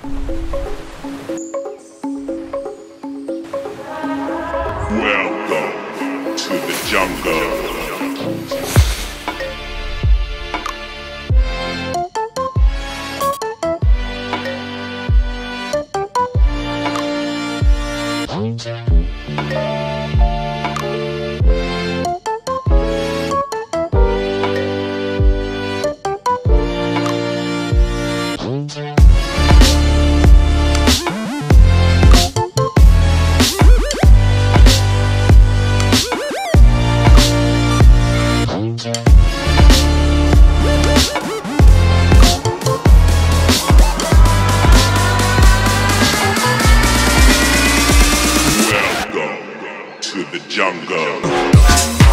Welcome to the jungle. To the jungle.